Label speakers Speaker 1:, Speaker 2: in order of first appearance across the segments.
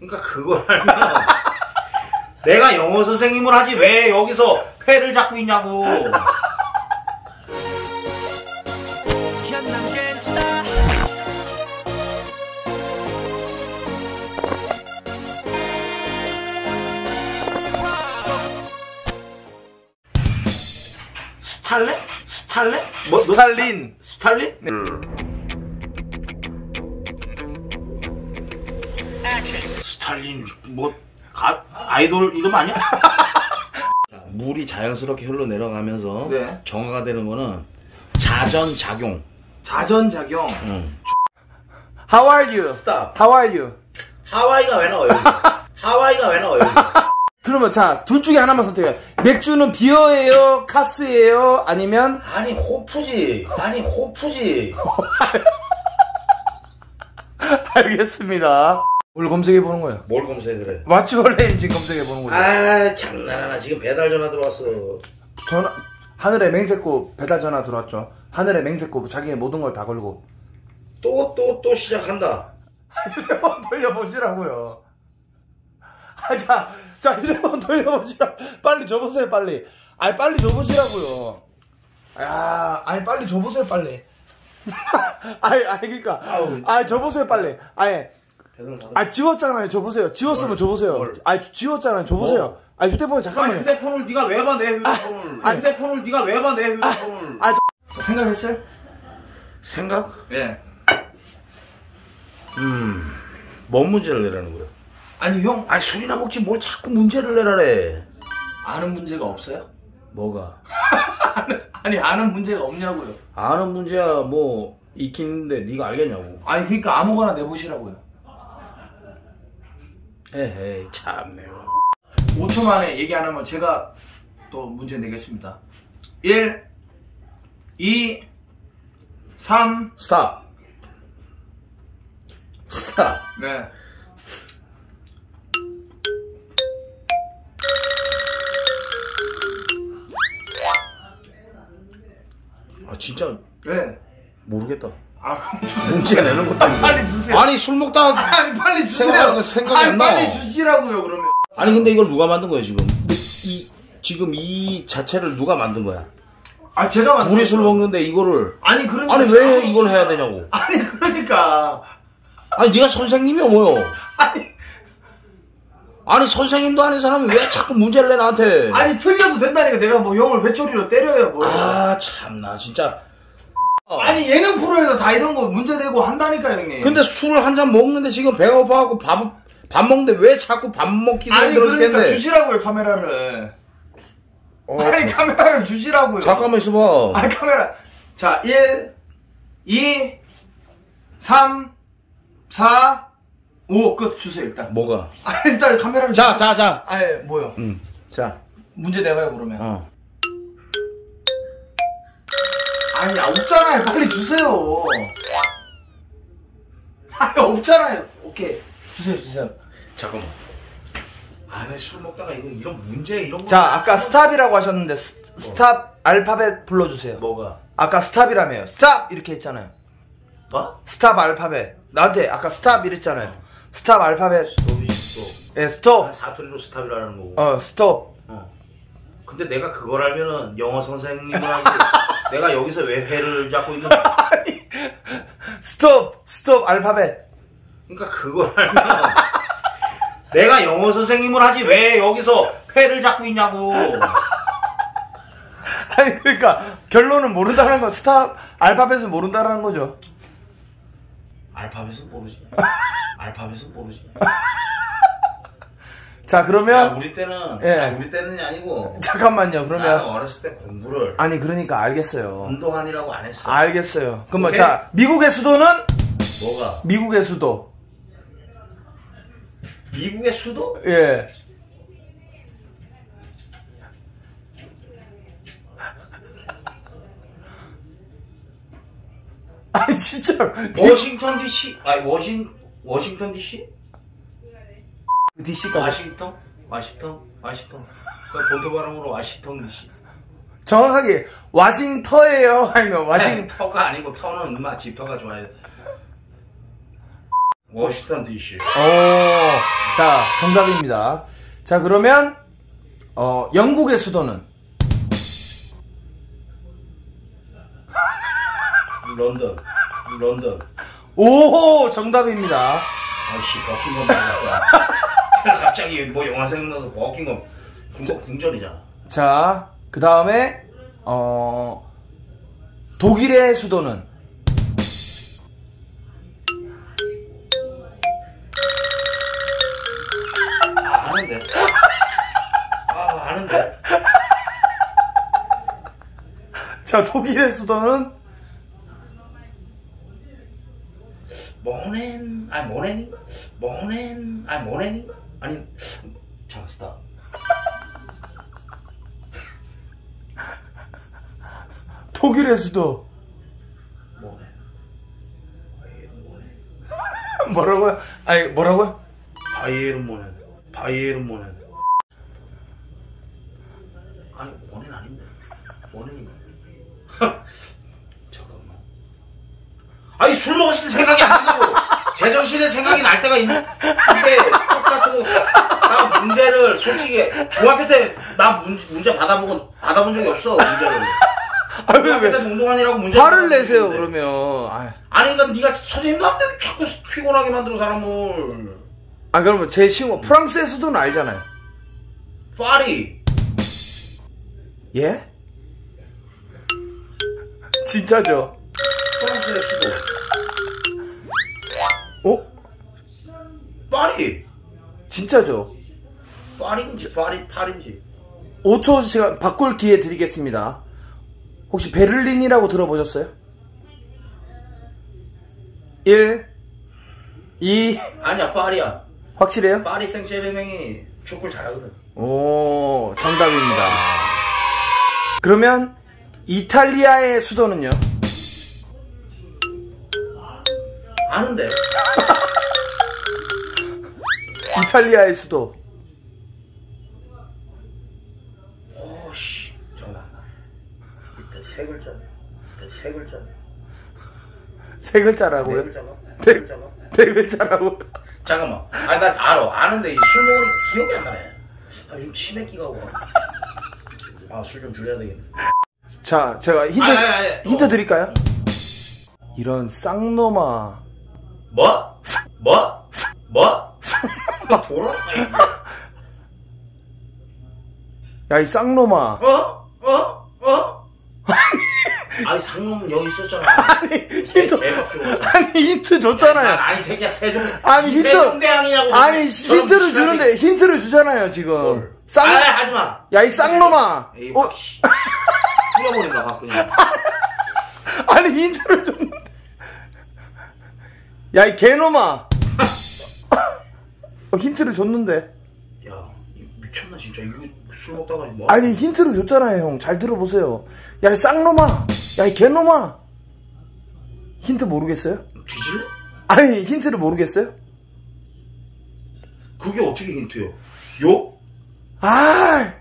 Speaker 1: 그러니까 그걸 알면 내가 영어 선생님을 하지 왜 여기서 회를 잡고 있냐고. 스탈렛? 스탈렛? 뭐, 뭐,
Speaker 2: 스탈린.
Speaker 1: 스탈린? 스탈린 뭐 가, 아이돌 이름 아니야? 자, 물이 자연스럽게 흘러 내려가면서
Speaker 2: 네.
Speaker 1: 정화가 되는 거는 자전 작용.
Speaker 2: 자전 작용.
Speaker 1: 응.
Speaker 2: How are you?
Speaker 1: Stop.
Speaker 2: How are you?
Speaker 1: 하와이가 왜 나와요? 여기서? 하와이가 왜 나와요? 여기서?
Speaker 2: 그러면 자, 둘 중에 하나만 선택해요. 맥주는 비어예요? 카스예요? 아니면
Speaker 1: 아니 호프지. 아니 호프지.
Speaker 2: 알겠습니다. 뭘 검색해 보는 거예요?
Speaker 1: 뭘 검색을 해?
Speaker 2: 왓츠 원래임 지금 검색해 보는 거죠.
Speaker 1: 아 장난하나 지금 배달 전화 들어왔어.
Speaker 2: 전화 하늘에 맹세코 배달 전화 들어왔죠. 하늘에 맹세코 자기의 모든 걸 다 걸고
Speaker 1: 또 또 또 시작한다.
Speaker 2: 휴대폰 돌려보시라고요. 아, 자, 자 휴대폰 돌려보시라. 빨리 줘보세요, 빨리. 아니 빨리 줘보시라고요. 야, 아니 빨리 줘보세요, 빨리. 아니, 아니 그러니까,
Speaker 1: 아우.
Speaker 2: 아니 줘보세요, 빨리. 아니, 아 지웠잖아요, 줘보세요. 지웠으면
Speaker 1: 뭘?
Speaker 2: 줘보세요.
Speaker 1: 뭘?
Speaker 2: 아니 지웠잖아요, 줘보세요.
Speaker 1: 뭐?
Speaker 2: 아니 휴대폰
Speaker 1: 아,
Speaker 2: 잠깐만 요.
Speaker 1: 휴대폰을 네가 왜 봐, 내 휴대폰을.
Speaker 2: 아,
Speaker 1: 휴대폰을 네가 왜 봐, 내 휴대폰을.
Speaker 2: 아, 저... 생각했어요?
Speaker 1: 생각?
Speaker 2: 예.
Speaker 1: 음, 뭔 문제를 내라는 거야?
Speaker 2: 아니 형
Speaker 1: 아니, 술이나 먹지 뭘 자꾸 문제를 내라래.
Speaker 2: 아는 문제가 없어요?
Speaker 1: 뭐가?
Speaker 2: 아니 아는 문제가 없냐고요.
Speaker 1: 아는 문제야, 뭐, 있긴 있는데 네가 알겠냐고.
Speaker 2: 아니 그러니까 아무거나 내보시라고요.
Speaker 1: 에헤이, 참네요.
Speaker 2: 5초 만에 얘기 안 하면 제가 또 문제 내겠습니다. 1, 2, 3,
Speaker 1: 스탑. 스탑.
Speaker 2: 네.
Speaker 1: 아, 진짜
Speaker 2: 네.
Speaker 1: 모르겠다.
Speaker 2: 아 주세요.
Speaker 1: 문제 내는 것도 아니고.
Speaker 2: 빨리 주세요.
Speaker 1: 아니, 술 먹다가.
Speaker 2: 아니 빨리 주세요.
Speaker 1: 생각하는 거 생각이
Speaker 2: 아니
Speaker 1: 안 나.
Speaker 2: 빨리 주시라고요 그러면.
Speaker 1: 아니, 근데 이걸 누가 만든 거야, 지금? 이, 지금 이 자체를 누가 만든 거야?
Speaker 2: 아 제가 만든
Speaker 1: 둘이 술. 먹는데 이거를.
Speaker 2: 아니 그러니까
Speaker 1: 아니, 왜 이걸 해야 되냐고.
Speaker 2: 아니 그러니까
Speaker 1: 아니, 네가 선생님이야, 뭐요?
Speaker 2: 아니
Speaker 1: 아니, 선생님도 아닌 사람이 왜 자꾸 문제를 내, 나한테?
Speaker 2: 아니 틀려도 된다니까 내가 뭐 형을 회초리로 때려요 뭐.
Speaker 1: 아, 참나, 진짜. 어.
Speaker 2: 아니 예능 프로에서 다 이런 거 문제 내고 한다니까 형님.
Speaker 1: 근데 술한잔 먹는데 지금 배가 고파갖고 밥, 밥 먹는데 왜 자꾸 밥 먹기도
Speaker 2: 아니 그러니까. 주시라고요 카메라를.
Speaker 1: 어,
Speaker 2: 아니 카메라를 주시라고요.
Speaker 1: 잠깐만 있어봐.
Speaker 2: 아니 카메라. 자 1, 2, 3, 4, 5 끝 주세요 일단.
Speaker 1: 뭐가?
Speaker 2: 아 일단 카메라를.
Speaker 1: 자,
Speaker 2: 주세요.
Speaker 1: 자, 자.
Speaker 2: 아니 뭐요?
Speaker 1: 응. 자,
Speaker 2: 문제 내봐요 그러면.
Speaker 1: 어.
Speaker 2: 아니 없잖아요 빨리 주세요. 아니 없잖아요. 오케이 주세요 주세요.
Speaker 1: 잠깐만. 아, 나 술 먹다가 이거 이런 문제 이런 거.
Speaker 2: 자 아까 스탑이라고 하셨는데 스, 스탑 알파벳 불러주세요.
Speaker 1: 뭐가?
Speaker 2: 아까 스탑이라며요. 스탑 이렇게 했잖아요.
Speaker 1: 어?
Speaker 2: 스탑 알파벳. 나한테 아까 스탑 이랬잖아요. 스탑 알파벳.
Speaker 1: 스톱이 스톱.
Speaker 2: 예, 스톱.
Speaker 1: 난 사투리로 스탑이라는 거고.
Speaker 2: 어, 스톱.
Speaker 1: 어. 근데 내가 그걸 알면은 영어 선생님을 하지. 내가 여기서 왜 회를 잡고 있는 거야?
Speaker 2: 스톱. 스톱 알파벳.
Speaker 1: 그러니까 그걸 알면 내가 영어 선생님을 하지 왜 여기서 회를 잡고 있냐고.
Speaker 2: 아니 그러니까 결론은 모른다는 건 스탑 알파벳은 모른다는 거죠.
Speaker 1: 알파벳은 모르지. 알파벳은 모르지.
Speaker 2: 자
Speaker 1: 야,
Speaker 2: 그러면
Speaker 1: 우리 때는
Speaker 2: 예.
Speaker 1: 아, 우리 때는이 아니고
Speaker 2: 잠깐만요.
Speaker 1: 나는
Speaker 2: 그러면
Speaker 1: 어렸을 때 공부를
Speaker 2: 아니 그러니까 알겠어요.
Speaker 1: 운동한이라고 안 했어.
Speaker 2: 알겠어요. 그러면
Speaker 1: 오케이.
Speaker 2: 자 미국의 수도는
Speaker 1: 뭐가?
Speaker 2: 미국의 수도.
Speaker 1: 미국의 수도?
Speaker 2: 예. 아니 진짜
Speaker 1: 워싱턴 DC? 아니 워싱 워싱턴 DC?
Speaker 2: DC까지
Speaker 1: 와싱턴? 와싱턴? 와싱턴. 그 본토 발음으로 와싱턴 DC.
Speaker 2: 정확하게 와싱터예요 아니면 와싱
Speaker 1: 터가 아니고 터는 엄마 집터가 좋아해. 워싱턴 DC.
Speaker 2: 오, 자, 정답입니다. 자, 그러면, 어, 영국의 수도는?
Speaker 1: 런던. 런던.
Speaker 2: 오, 정답입니다.
Speaker 1: 아이씨, 버킹엄 나왔다. 갑자기 뭐 영화 생각나서 버킹엄. 궁, 궁전이잖아.
Speaker 2: 자, 그 다음에, 어, 독일의 수도는?
Speaker 1: 아, 아는데. 아, 아는데.
Speaker 2: 자, 독일의 수도는?
Speaker 1: 모넨, 아니 모넨인가? 모넨, 아니 모넨인가? 아니,
Speaker 2: 수도.
Speaker 1: 모넨. 바이에른 모넨.
Speaker 2: 뭐라고요? 아니, 뭐라고요?
Speaker 1: 바이에른 모넨. 바이에른 모넨. 아니, 모넨 아닌데. 모넨인가? 아니, 술 먹었을 때 생각이 안 난다고! 제정신에 생각이 날 때가 있는, 근데 똑같은 거, 나 문제를 솔직히, 중학교 때 나 문제 받아보고, 받아본 적이 없어, 문제를.
Speaker 2: 아, 왜, 왜?
Speaker 1: 운동하느라고 문제
Speaker 2: 화를 내세요,
Speaker 1: 있는데.
Speaker 2: 그러면. 아,
Speaker 1: 아니, 그러니까 네가 선생님도 안 돼. 자꾸 피곤하게 만들어, 사람을.
Speaker 2: 아 그러면 제 친구, 프랑스의 수도는 알잖아요.
Speaker 1: 파리.
Speaker 2: 예? 진짜죠?
Speaker 1: 프랑스의 수도. 파리.
Speaker 2: 진짜죠?
Speaker 1: 파리인지, 파리, 파리인지.
Speaker 2: 5초 시간 바꿀 기회 드리겠습니다. 혹시 베를린이라고 들어보셨어요? 1, 2,
Speaker 1: 아니야, 파리야.
Speaker 2: 확실해요?
Speaker 1: 파리 생제르맹이 축구를 잘하거든.
Speaker 2: 오, 정답입니다. 그러면 이탈리아의 수도는요?
Speaker 1: 아는데.
Speaker 2: 이탈리아의 수도.
Speaker 1: 오씨. 잠깐만. 이때 세 글자. 이때 세 글자. 세네
Speaker 2: 글자라고요?
Speaker 1: 글자가?
Speaker 2: 네.
Speaker 1: 네 글자가?
Speaker 2: 네 글자라고.
Speaker 1: 잠깐만. 아니, 나 알아. 아는데, 이술 먹으니까 기억이 안 나네. 아, 요즘 치맥기가 오고. 아, 술 좀 줄여야 되겠네.
Speaker 2: 자, 제가 힌트,
Speaker 1: 아니, 아니, 아니.
Speaker 2: 힌트
Speaker 1: 어.
Speaker 2: 드릴까요? 이런 쌍놈아.
Speaker 1: 뭐? 뭐? 뭐? 나 돌아?
Speaker 2: 야, 이 쌍놈아.
Speaker 1: 어? 어? 어? 아니 상놈은 여기 있었잖아.
Speaker 2: 아니, 힌트,
Speaker 1: 대박 키워.
Speaker 2: 아니, 힌트 줬잖아요.
Speaker 1: 아니 새끼야 세종.
Speaker 2: 아니, 힌트-
Speaker 1: 세종대왕이냐고.
Speaker 2: 아니, 힌트를 주는데, 힌트를 주잖아요, 지금.
Speaker 1: 뭘.
Speaker 2: 쌍,
Speaker 1: 아 하지 마.
Speaker 2: 야, 이 쌍놈아.
Speaker 1: 에이,
Speaker 2: 어,
Speaker 1: 막 그냥.
Speaker 2: 아니, 힌트를 줬는데. 야, 이 개놈아. 어, 힌트를 줬는데.
Speaker 1: 야 이- 미쳤나 진짜 이거 술 먹다가 뭐?
Speaker 2: 아니, 힌트를 줬잖아요, 형. 잘 들어보세요. 야, 이 쌍놈아. 야, 이 개놈아. 힌트 모르겠어요?
Speaker 1: 뒤질래?
Speaker 2: 아니, 힌트를 모르겠어요?
Speaker 1: 그게 어떻게 힌트요? 욕?
Speaker 2: 아,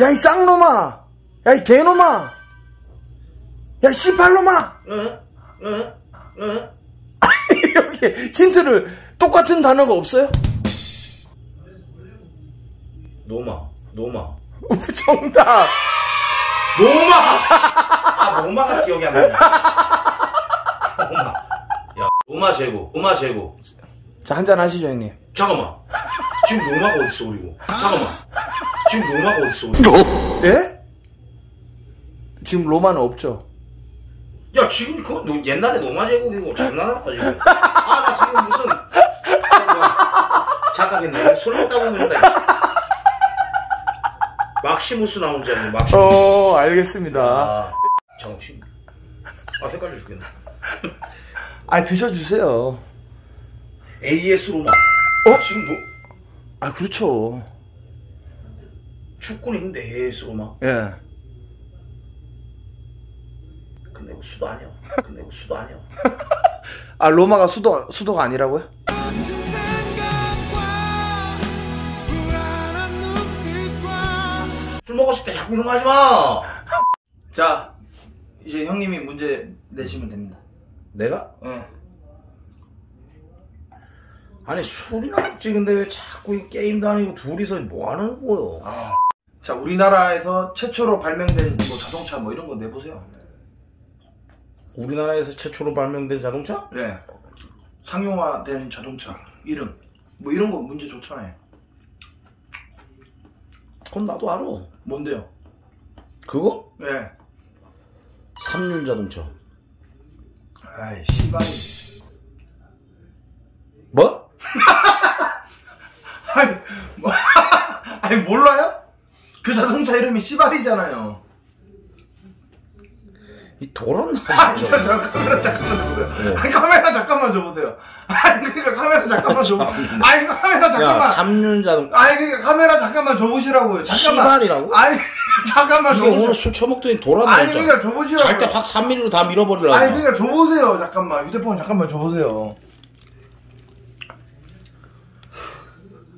Speaker 2: 야, 이 쌍놈아. 야, 이 개놈아. 야, 이 씨발놈아.
Speaker 1: 응? 응? 응?
Speaker 2: 여기 힌트를 똑같은 단어가 없어요?
Speaker 1: 노마. 노마.
Speaker 2: 정답.
Speaker 1: 노마! 아, 노마가 기억이 안 나네. 노마. 야, 노마 제국. 노마 제국.
Speaker 2: 자, 한잔 하시죠, 형님.
Speaker 1: 잠깐만. 지금 노마가 어딨어, 그리고. 잠깐만. 지금 노마가 어딨어, 그리고.
Speaker 2: 예? 지금 로마는 없죠.
Speaker 1: 야, 지금 노- 옛날에 노마 제국이고 거지. 지금. 아, 나 지금 무슨. 아, 뭐야. 착각했네. 술 먹다 보면 돼. 막시무스 나온 줄 알고, 막시무스.
Speaker 2: 어, 알겠습니다.
Speaker 1: 아, 지금. 아, 헷갈려 죽겠네.
Speaker 2: 아, 드셔주세요.
Speaker 1: AS 로마.
Speaker 2: 어?
Speaker 1: 지금 뭐,
Speaker 2: 아, 그렇죠.
Speaker 1: 축구는 있는데 AS 로마.
Speaker 2: 예.
Speaker 1: 근데 이거 수도 아니야. 근데 이거 수도 아니야.
Speaker 2: 아, 로마가 수도, 수도가 아니라고요?
Speaker 1: 술 먹었을 때 자꾸 이런 거 하지 마!
Speaker 2: 자, 이제 형님이 문제 내시면 됩니다.
Speaker 1: 내가?
Speaker 2: 예.
Speaker 1: 아니 술이나 먹지 근데 왜 자꾸 이 게임도 아니고 둘이서 뭐 하는 거요?
Speaker 2: 자 우리나라에서 최초로 발명된 뭐 자동차 뭐 이런 거 내보세요.
Speaker 1: 우리나라에서 최초로 발명된 자동차?
Speaker 2: 네. 상용화된 자동차 이름 뭐 이런 거 문제 좋잖아요.
Speaker 1: 그건 나도 알아.
Speaker 2: 뭔데요?
Speaker 1: 그거?
Speaker 2: 네.
Speaker 1: 삼륜 자동차.
Speaker 2: 아이 씨발이.
Speaker 1: 뭐?
Speaker 2: 아니 뭐 아니 몰라요? 그 자동차 이름이 씨발이잖아요.
Speaker 1: 이 도란
Speaker 2: 아, 저 카메라 잠깐만 줘보세요.
Speaker 1: 네.
Speaker 2: 아니, 카메라 잠깐만 줘보세요. 아니, 그러니까 카메라 잠깐만 줘보 아니, 카메라
Speaker 1: 야,
Speaker 2: 잠깐만.
Speaker 1: 삼륜 자동차.
Speaker 2: 아니, 그러니까 카메라 잠깐만 줘보시라고요. 잠깐만.
Speaker 1: 씨발이라고?
Speaker 2: 아니, 잠깐만
Speaker 1: 이게 오늘
Speaker 2: 줘보세요.
Speaker 1: 술 처먹더니 도란
Speaker 2: 아니,
Speaker 1: 나잖아.
Speaker 2: 그러니까 줘보시라고요.
Speaker 1: 잘때 확 3mm로 다 밀어버리려고.
Speaker 2: 아니, 그러니까 줘보세요. 잠깐만. 휴대폰 잠깐만 줘보세요.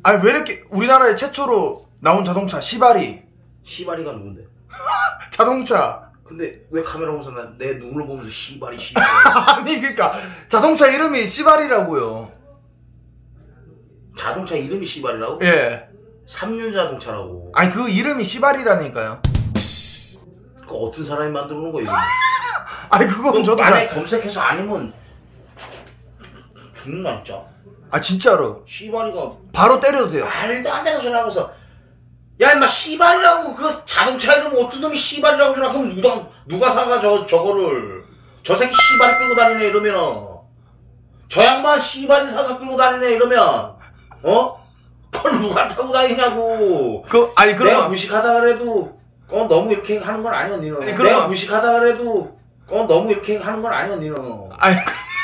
Speaker 2: 아니, 왜 이렇게 우리나라에 최초로 나온 자동차, 시바리.
Speaker 1: 씨발이가 누군데?
Speaker 2: 자동차.
Speaker 1: 근데 왜 카메라 보면서 난 내 눈을 보면서 씨발이 씨발.
Speaker 2: 아니, 그러니까 자동차 이름이 시바리라고요.
Speaker 1: 자동차 이름이 씨발이라고?
Speaker 2: 예.
Speaker 1: 삼륜 자동차라고.
Speaker 2: 아니, 그 이름이 시바리라니까요.
Speaker 1: 그 어떤 사람이 만들어 놓은 이거?
Speaker 2: 아니, 그건 저도
Speaker 1: 만약에
Speaker 2: 잘...
Speaker 1: 검색해서 아니면 죽는다 진짜.
Speaker 2: 아, 진짜로.
Speaker 1: 씨발이가
Speaker 2: 바로 때려도 돼요.
Speaker 1: 말도 안 되는 소리 하고서 야 임마 씨발이라고 그 자동차 이름 어떤 놈이 씨발이라고 주나? 그럼 누가 누가 사가 저 저거를? 저 새끼 씨발 끌고 다니네 이러면은. 저 양반 씨발이 사서 끌고 다니네 이러면. 어? 그걸 누가 타고 다니냐고.
Speaker 2: 그, 아니,
Speaker 1: 내가
Speaker 2: 그러면.
Speaker 1: 무식하다 그래도 그건 너무 이렇게 하는 건 아니야 니는.
Speaker 2: 아니,
Speaker 1: 내가
Speaker 2: 그러면-
Speaker 1: 무식하다 그래도 그건 너무 이렇게 하는 건 아니야 니는.
Speaker 2: 아니,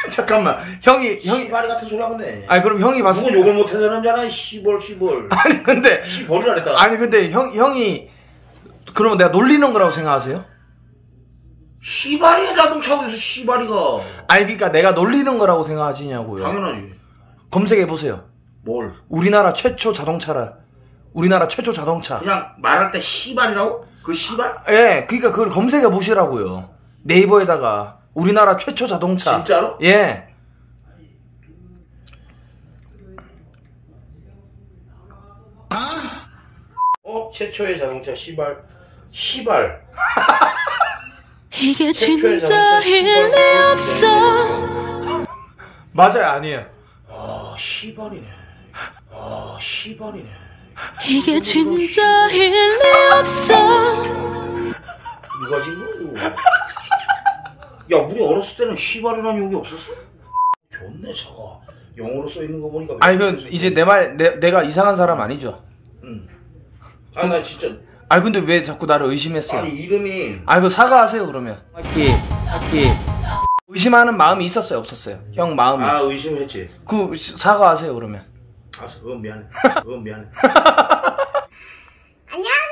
Speaker 2: 잠깐만. 형이, 형이.
Speaker 1: 씨발이 같은 소리 하고 있네
Speaker 2: 아니, 그럼 형이 봤을 때.
Speaker 1: 욕을 못해서 그런잖아 씨벌 씨벌
Speaker 2: 아니, 근데.
Speaker 1: 씨벌이라 그랬다
Speaker 2: 아니, 근데 형, 형이. 그러면 내가 놀리는 거라고 생각하세요?
Speaker 1: 씨발이야 자동차 어디서 씨발이가
Speaker 2: 아니, 그러니까 내가 놀리는 거라고 생각하시냐고요.
Speaker 1: 당연하지
Speaker 2: 검색해 보세요.
Speaker 1: 뭘
Speaker 2: 우리나라 최초 자동차라. 우리나라 최초 자동차.
Speaker 1: 그냥 말할 때 씨발이라고? 그 씨발?
Speaker 2: 예, 그러니까 그걸 검색해 보시라고요. 네이버에다가 우리나라 최초 자동차.
Speaker 1: 진짜로?
Speaker 2: 예.
Speaker 1: 어? 최초의 자동차 씨발 씨발
Speaker 3: 이게
Speaker 1: 최초의
Speaker 3: 진짜
Speaker 1: 자동차
Speaker 3: 일리. 없어
Speaker 2: 맞아요, 아니에요.
Speaker 1: 아 씨발이네 아 씨발이네
Speaker 3: 이게 진짜 일리 없어
Speaker 1: 이거지 뭐 야 우리 어렸을 때는 씨발이라는 욕이 없었어? 좋네 저거 영어로 써 있는 거 보니까
Speaker 2: 아니, 그, 이제 내 말, 내, 내가 이상한 사람 아니죠?
Speaker 1: 응. 아니 나 진짜
Speaker 2: 아니, 근데 왜 자꾸 나를 의심했어요?
Speaker 1: 아니 이름이
Speaker 2: 아이고, 사과하세요, 그러면. 딱히, 딱히. 의심하는 마음이 있었어요, 없었어요? 형 마음이.
Speaker 1: 아 의심했지
Speaker 2: 그, 시- 사과하세요, 그러면.
Speaker 1: 알았어 그건 미안해 그건 미안해
Speaker 4: 안녕하세요.